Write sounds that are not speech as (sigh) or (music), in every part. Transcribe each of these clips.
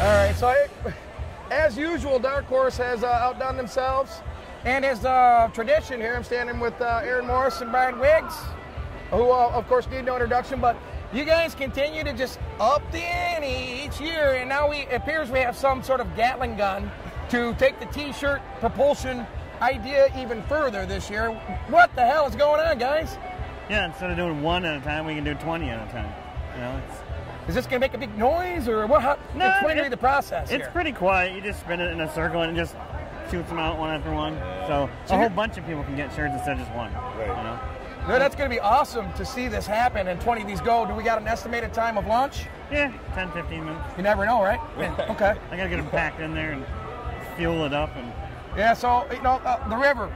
All right, so I, as usual, Dark Horse has uh, outdone themselves. And as uh, tradition here, I'm standing with uh, Aaron Morse and Bryan Wiggs, who, uh, of course, need no introduction, but you guys continue to just up the ante each year, and now we, it appears we have some sort of Gatling gun to take the T-shirt propulsion idea even further this year. What the hell is going on, guys? Yeah, instead of doing one at a time, we can do 20 at a time. You know, it's, Is this going to make a big noise, or what? How, No, explain to me the process it's here. pretty quiet. You just spin it in a circle and it just shoots them out one after one. So, So a whole bunch of people can get shirts instead of just one. Right. You know? No, that's going to be awesome to see this happen and 20 of these go. Do we got an estimated time of launch? Yeah, 10, 15 minutes. You never know, right? (laughs) okay. I gotta get them packed in there and fuel it up and Yeah, so, you know, uh, the river.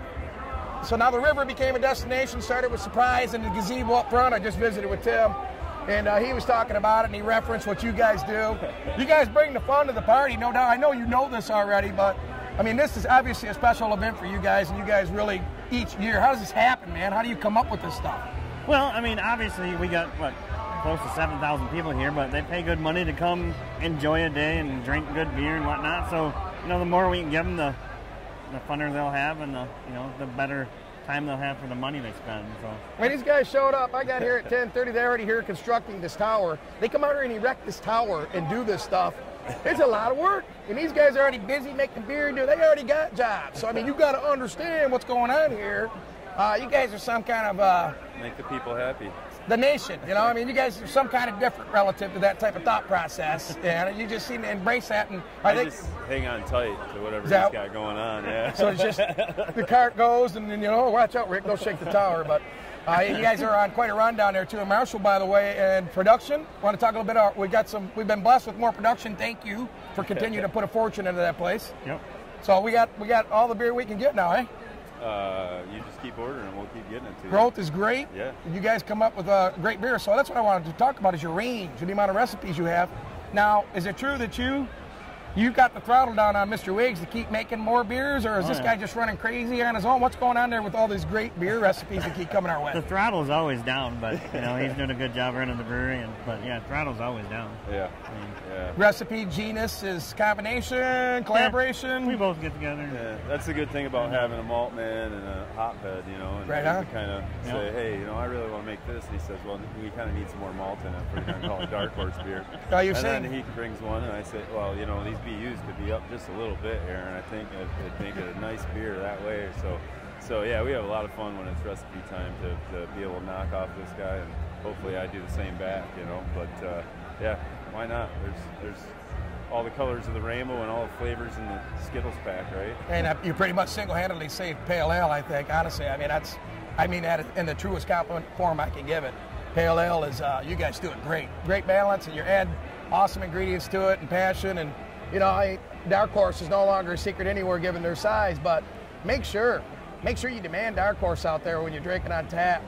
So now the river became a destination, started with Surprise and the gazebo up front. I just visited with Tim, and uh, he was talking about it, and he referenced what you guys do. You guys bring the fun to the party, no doubt. I know you know this already, but I mean, this is obviously a special event for you guys, and you guys really, each year, how does this happen, man? How do you come up with this stuff? Well, I mean, obviously we got what close to seven thousand people here, but they pay good money to come enjoy a day and drink good beer and whatnot. So you know, the more we can give them, the the funner they'll have, and the you know the better time they'll have for the money they spend. So When these guys showed up, I got here at (laughs) 10:30. They're already here constructing this tower. They come out here and erect this tower and do this stuff. It's a lot of work, and these guys are already busy making beer. and do- They already got jobs. So I mean, you got to understand what's going on here. Uh, you guys are some kind of uh, Make the people happy. The nation. You know, I mean, you guys are some kind of different relative to that type of thought process, (laughs) and you just seem to embrace that. And I, I think just hang on tight to whatever Is that- he's got going on. Yeah. (laughs) So it's just the cart goes, and then you know, watch out, Rick, don't shake the tower. But uh, you guys are on quite a run down there too. And Marshall, by the way, and production. Want to talk a little bit? About, we got some. We've been blessed with more production. Thank you for continuing to put a fortune into that place. yep. So we got we got all the beer we can get now, eh? Uh, you just keep ordering, and we'll keep getting it to you. Growth is great. Yeah. You guys come up with a great beer. So that's what I wanted to talk about is your range and the amount of recipes you have. Now, is it true that you you got the throttle down on Mr. Wiggs to keep making more beers, or is Oh, this yeah. guy just running crazy on his own? What's going on there with all these great beer recipes that keep coming our way? (laughs) The way? throttle's always down, but you know he's doing a good job running the brewery. And but yeah, throttle's always down. Yeah. I mean, Yeah. Recipe, genus is combination, collaboration. we both get together. Yeah, that's the good thing about having a malt man and a hotbed, you know, and Right you on. kind of Yeah. say, hey, you know, I really want to make this. And he says, well, we kind of need some more malt in it. We're going to call it dark horse beer. (laughs) Oh, Are you and saying- then he brings one, and I say, well, you know, these BUs could be up just a little bit here, and I think make it a nice beer that way. So, so yeah, we have a lot of fun when it's recipe time to, to be able to knock off this guy, and hopefully I do the same back, you know. But uh, yeah, why not? There's there's all the colors of the rainbow and all the flavors in the Skittles pack, right? And uh, you pretty much single-handedly saved Pale Ale, I think. Honestly, I mean that's, I mean that in the truest compliment form I can give it. Pale Ale is, uh, you guys do it great, great balance, and you add awesome ingredients to it and passion. And you know, I, Dark Horse is no longer a secret anywhere given their size, but make sure, make sure you demand Dark Horse out there when you're drinking on tap.